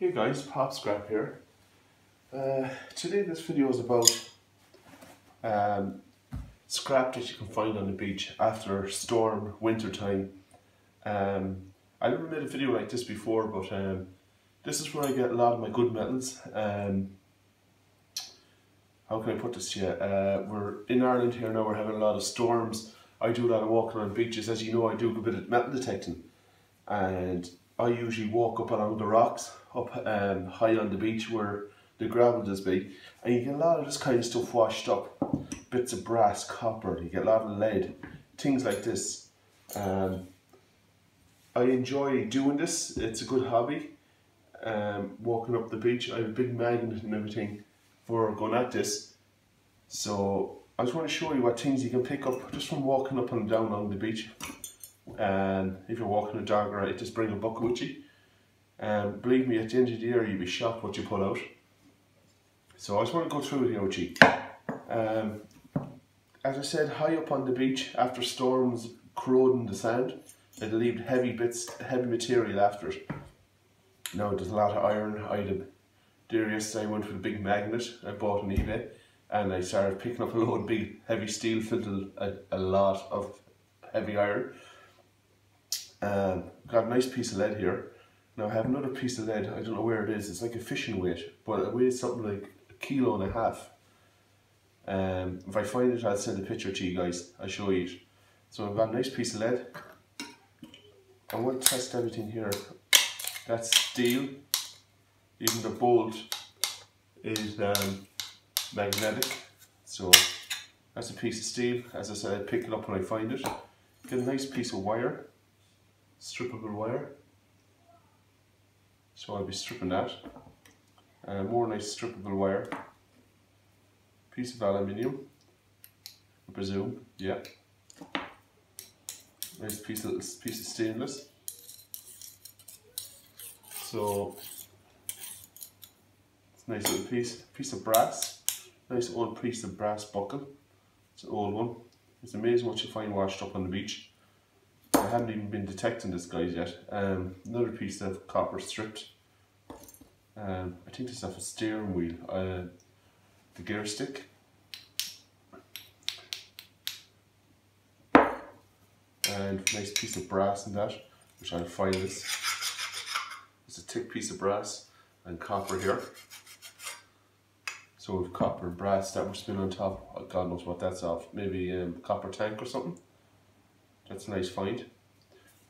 Hey guys, Pop Scrap here. Uh, today this video is about um, scrap that you can find on the beach after storm, winter time. Um, I never made a video like this before, but um, this is where I get a lot of my good metals. Um, how can I put this to you? Uh, we're in Ireland here now, we're having a lot of storms. I do a lot of walking on beaches. As you know, I do a bit of metal detecting. And I usually walk up along the rocks, up um, high on the beach where the gravel does be, and you get a lot of this kind of stuff washed up. Bits of brass, copper, you get a lot of lead, things like this. Um, I enjoy doing this, it's a good hobby. Um, walking up the beach, I have a big magnet and everything for going at this. So I just want to show you what things you can pick up just from walking up and down along the beach and if you're walking a dog right just bring a bucket with you. And um, believe me at the end of the year you'll be shocked what you pull out. So I just want to go through it with you. Um, as I said high up on the beach after storms corroding the sand it'll leave heavy bits heavy material after it. Now there's a lot of iron item there yesterday I went for a big magnet I bought on eBay and I started picking up a load of big heavy steel filled a, a lot of heavy iron um, got a nice piece of lead here. Now I have another piece of lead, I don't know where it is, it's like a fishing weight, but it weighs something like a kilo and a half. Um, if I find it, I'll send a picture to you guys, I'll show you. So I've got a nice piece of lead. I want to test everything here. That's steel, even the bolt is um, magnetic. So that's a piece of steel, as I said, I pick it up when I find it. Get a nice piece of wire strippable wire. So I'll be stripping that. Uh, more nice strippable wire. Piece of aluminium, I presume, yeah. Nice piece of, piece of stainless. So, it's a nice little piece, piece of brass. Nice old piece of brass buckle. It's an old one. It's amazing what you find washed up on the beach. I haven't even been detecting this guys yet. Um, another piece of copper stripped. Um, I think this is a steering wheel. Uh, the gear stick. And nice piece of brass in that, which I'll find this. It's a thick piece of brass and copper here. So with copper and brass that have been on top. God knows what that's off. Maybe um, copper tank or something. That's a nice find.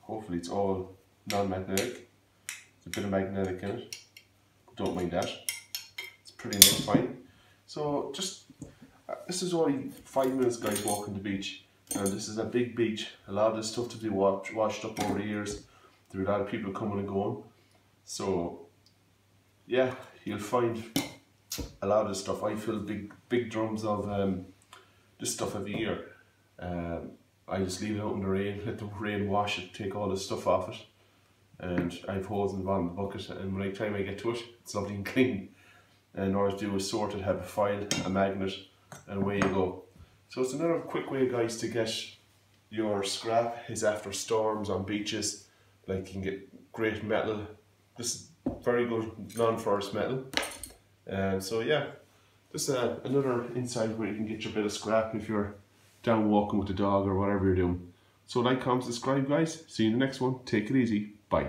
Hopefully it's all non-magnetic. There's a bit of magnetic in it. Don't mind that. It's pretty nice find. So just, uh, this is only five minutes guys walking the beach. And this is a big beach. A lot of this stuff to be washed, washed up over the years. There are a lot of people coming and going. So yeah, you'll find a lot of this stuff. I fill big big drums of um, this stuff every year. Um, I just leave it out in the rain, let the rain wash it, take all the stuff off it. And I have holes in the bottom of the bucket and the time I get to it, it's lovely and clean. And all I do is sort it, have a file, a magnet, and away you go. So it's another quick way guys to get your scrap is after storms on beaches. Like you can get great metal. This is very good non-ferrous metal. And so yeah, just uh, another insight where you can get your bit of scrap if you're down walking with the dog or whatever you're doing. So like, comment, subscribe guys. See you in the next one. Take it easy. Bye.